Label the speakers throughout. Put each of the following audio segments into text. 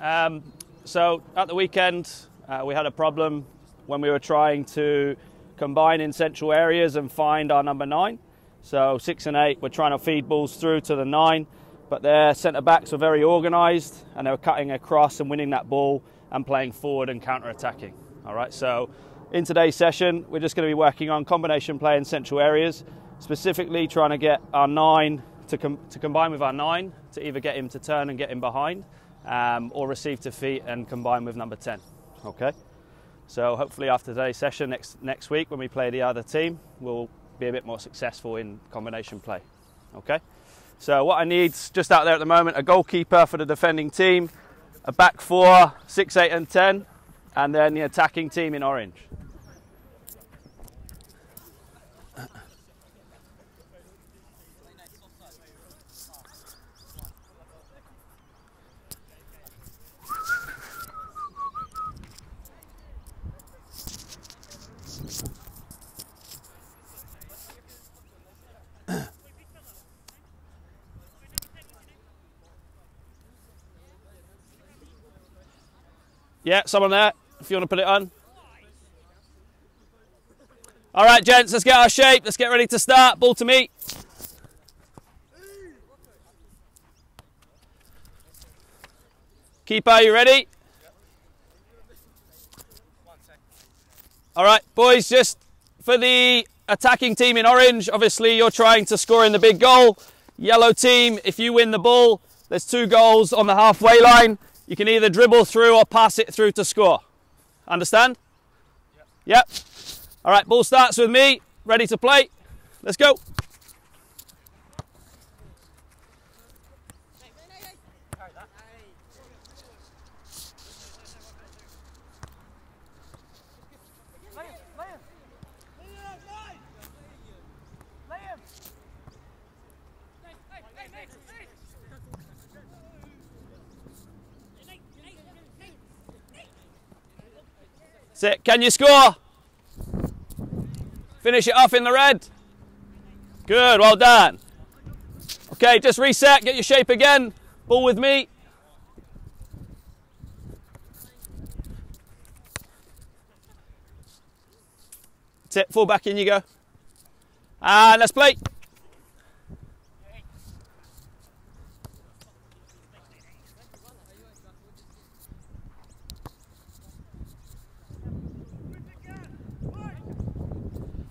Speaker 1: Um, so at the weekend, uh, we had a problem when we were trying to combine in central areas and find our number nine. So six and eight were trying to feed balls through to the nine, but their centre backs were very organised and they were cutting across and winning that ball and playing forward and counter attacking. All right, so in today's session, we're just going to be working on combination play in central areas, specifically trying to get our nine to, com- to combine with our nine to either get him to turn and get him behind um, or receive to feet and combine with number 10. Okay? So hopefully after today's session next next week when we play the other team, we'll be a bit more successful in combination play. Okay? So what I need just out there at the moment, a goalkeeper for the defending team, a back four, six, eight, and ten, and then the attacking team in orange. Yeah, someone there, if you want to put it on. All right, gents, let's get our shape. Let's get ready to start. Ball to me. Keeper, you ready? All right, boys, just for the attacking team in orange, obviously you're trying to score in the big goal. Yellow team, if you win the ball, there's two goals on the halfway line. You can either dribble through or pass it through to score. Understand? Yep. yep. All right, ball starts with me. Ready to play. Let's go. Sit. Can you score? Finish it off in the red. Good, well done. Okay, just reset, get your shape again. Ball with me. That's it, fall back in you go. And let's play.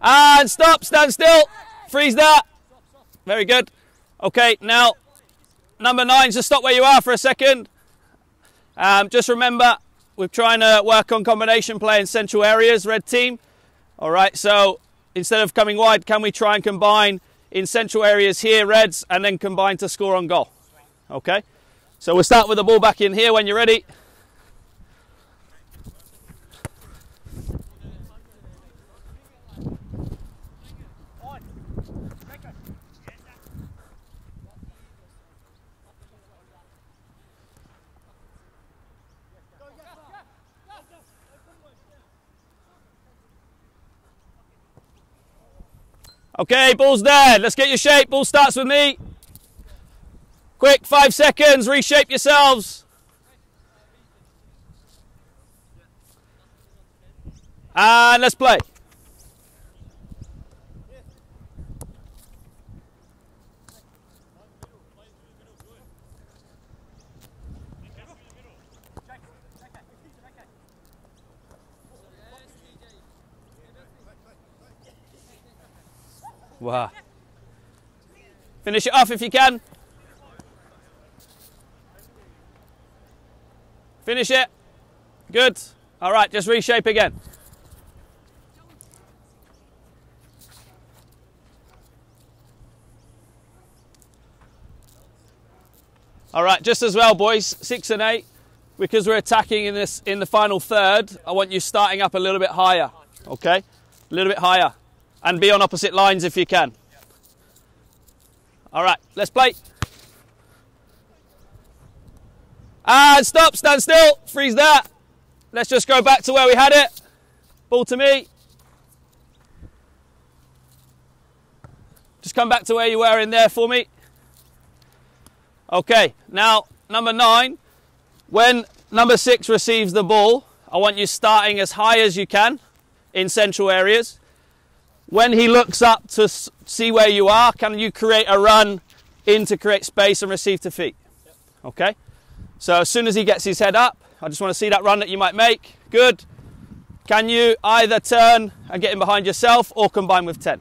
Speaker 1: And stop, stand still. Freeze that. Very good. Okay, now number nine, just stop where you are for a second. Um, just remember, we're trying to work on combination play in central areas, red team. All right, so instead of coming wide, can we try and combine in central areas here, reds, and then combine to score on goal? Okay, so we'll start with the ball back in here when you're ready. Okay, ball's there. Let's get your shape. Ball starts with me. Quick, five seconds. Reshape yourselves. And let's play. Wow. Finish it off if you can. Finish it. Good. All right, just reshape again. All right, just as well, boys. Six and eight. Because we're attacking in this in the final third, I want you starting up a little bit higher. Okay, a little bit higher and be on opposite lines if you can. All right, let's play. And stop, stand still, freeze that. Let's just go back to where we had it. Ball to me. Just come back to where you were in there for me. Okay, now number nine, When number six receives the ball, I want you starting as high as you can in central areas. When he looks up to see where you are, can you create a run in to create space and receive to feet? Okay? So as soon as he gets his head up, I just want to see that run that you might make. Good. Can you either turn and get in behind yourself or combine with 10?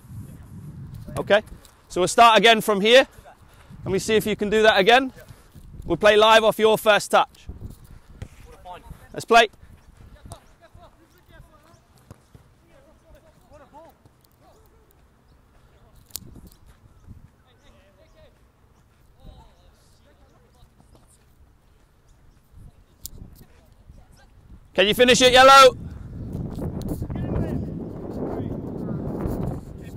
Speaker 1: Okay? So we'll start again from here. And we see if you can do that again. We'll play live off your first touch. Let's play. Can you finish it, yellow?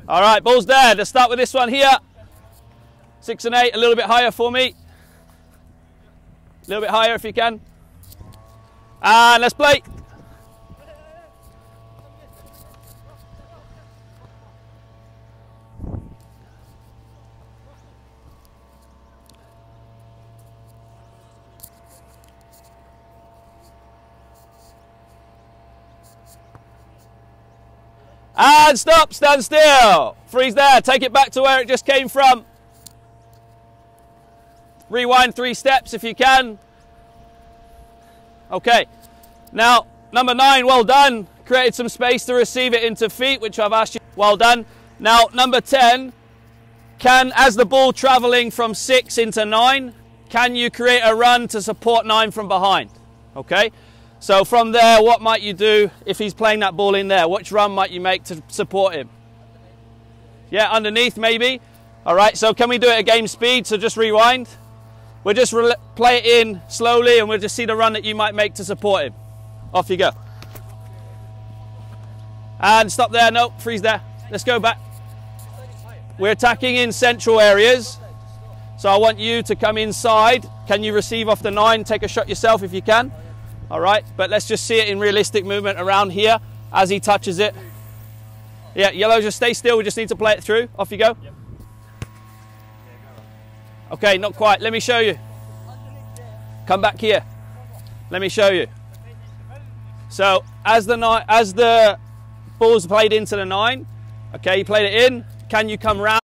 Speaker 1: All right, ball's there. Let's start with this one here. Six and eight, a little bit higher for me. A little bit higher if you can. And let's play. And stop, stand still. Freeze there, take it back to where it just came from. Rewind three steps if you can. Okay, now number nine, well done. Created some space to receive it into feet, which I've asked you. Well done. Now number 10, can, as the ball traveling from six into nine, can you create a run to support nine from behind? Okay, so from there, what might you do if he's playing that ball in there? Which run might you make to support him? Yeah, underneath maybe. All right, so can we do it at game speed? So just rewind. We'll just play it in slowly and we'll just see the run that you might make to support him. Off you go. And stop there. No, freeze there. Let's go back. We're attacking in central areas. So I want you to come inside. Can you receive off the nine? Take a shot yourself if you can. All right, but let's just see it in realistic movement around here as he touches it. Yeah, yellow, just stay still. We just need to play it through. Off you go. Okay, not quite. Let me show you. Come back here. Let me show you. So as the nine, as the ball's played into the nine, okay, you played it in. Can you come round?